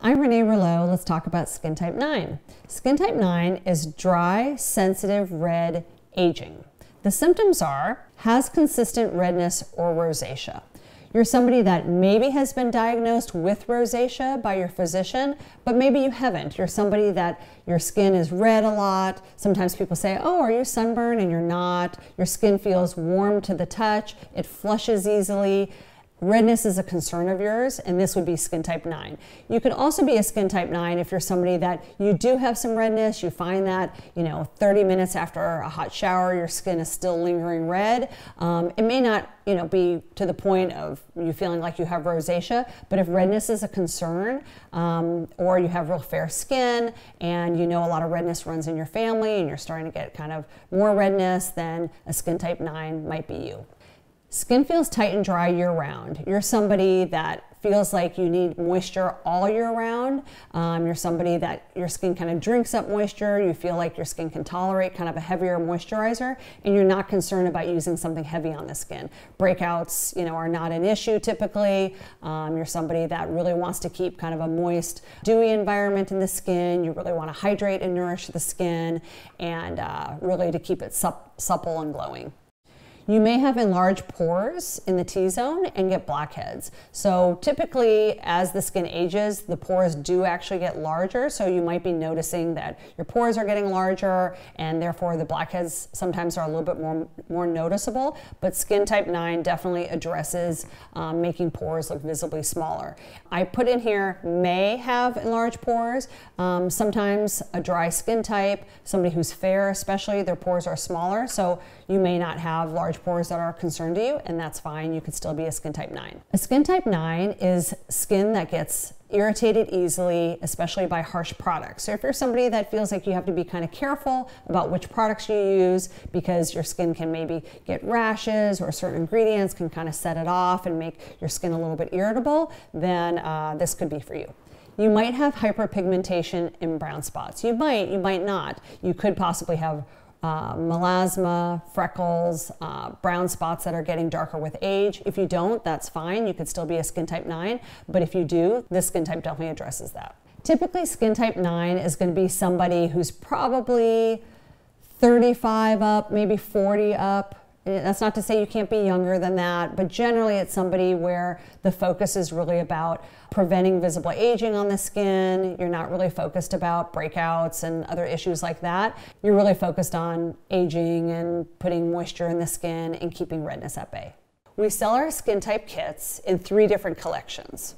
I'm Renee Rouleau. Let's talk about skin type 9. Skin type 9 is dry, sensitive, red, aging. The symptoms are has consistent redness or rosacea. You're somebody that maybe has been diagnosed with rosacea by your physician, but maybe you haven't. You're somebody that your skin is red a lot. Sometimes people say, Oh, are you sunburned? And you're not. Your skin feels warm to the touch, it flushes easily. Redness is a concern of yours, and this would be skin type 9. You could also be a skin type 9 if you're somebody that you do have some redness. You find that, you know, 30 minutes after a hot shower, your skin is still lingering red. Um, it may not, you know, be to the point of you feeling like you have rosacea, but if redness is a concern, um, or you have real fair skin and you know a lot of redness runs in your family and you're starting to get kind of more redness, then a skin type 9 might be you. Skin feels tight and dry year round. You're somebody that feels like you need moisture all year round. Um, you're somebody that your skin kind of drinks up moisture. You feel like your skin can tolerate kind of a heavier moisturizer, and you're not concerned about using something heavy on the skin. Breakouts, you know, are not an issue typically. Um, you're somebody that really wants to keep kind of a moist, dewy environment in the skin. You really want to hydrate and nourish the skin, and uh, really to keep it sup supple and glowing. You may have enlarged pores in the T-zone and get blackheads. So typically as the skin ages, the pores do actually get larger. So you might be noticing that your pores are getting larger and therefore the blackheads sometimes are a little bit more, more noticeable. But skin type 9 definitely addresses um, making pores look visibly smaller. I put in here may have enlarged pores. Um, sometimes a dry skin type, somebody who's fair especially, their pores are smaller. So you may not have large large pores that are a concern to you, and that's fine. You could still be a skin type 9. A skin type 9 is skin that gets irritated easily, especially by harsh products. So if you're somebody that feels like you have to be kind of careful about which products you use because your skin can maybe get rashes or certain ingredients can kind of set it off and make your skin a little bit irritable, then uh, this could be for you. You might have hyperpigmentation in brown spots. You might, you might not. You could possibly have uh, melasma, freckles, uh, brown spots that are getting darker with age. If you don't, that's fine. You could still be a skin type 9, but if you do, this skin type definitely addresses that. Typically, skin type 9 is going to be somebody who's probably 35 up, maybe 40 up, Eh, that's not to say you can't be younger than that, but generally it's somebody where the focus is really about preventing visible aging on the skin. You're not really focused about breakouts and other issues like that. You're really focused on aging and putting moisture in the skin and keeping redness at bay. We sell our skin type kits in three different collections.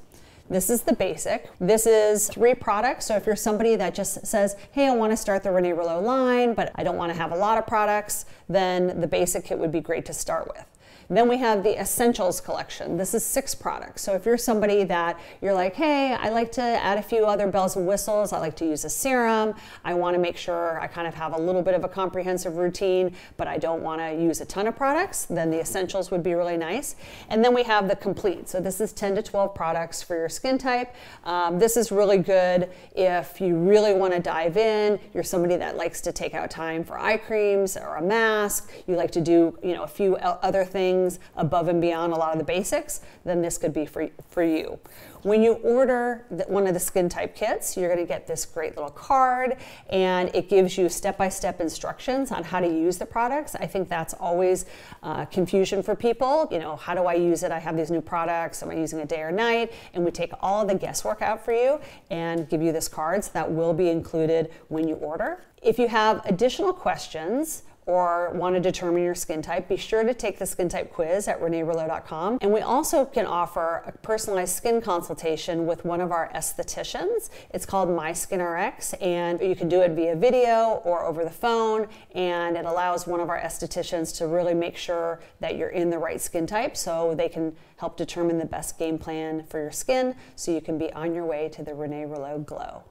This is the basic. This is three products. So if you're somebody that just says, hey, I want to start the Renee Rouleau line, but I don't want to have a lot of products, then the basic kit would be great to start with. Then we have the Essentials collection. This is six products. So if you're somebody that you're like, hey, I like to add a few other bells and whistles. I like to use a serum. I want to make sure I kind of have a little bit of a comprehensive routine, but I don't want to use a ton of products. Then the Essentials would be really nice. And then we have the Complete. So this is 10 to 12 products for your skin type. Um, this is really good if you really want to dive in. You're somebody that likes to take out time for eye creams or a mask. You like to do, you know, a few other things things above and beyond a lot of the basics, then this could be for, for you. When you order the, one of the skin type kits, you're going to get this great little card and it gives you step-by-step instructions on how to use the products. I think that's always uh, confusion for people. You know, how do I use it? I have these new products. Am I using it day or night? And we take all the guesswork out for you and give you this card. So that will be included when you order. If you have additional questions or want to determine your skin type, be sure to take the skin type quiz at reneerouleau.com. And we also can offer a personalized skin consultation with one of our estheticians. It's called My Skin RX, and you can do it via video or over the phone. And it allows one of our estheticians to really make sure that you're in the right skin type so they can help determine the best game plan for your skin so you can be on your way to the Renee Rouleau glow.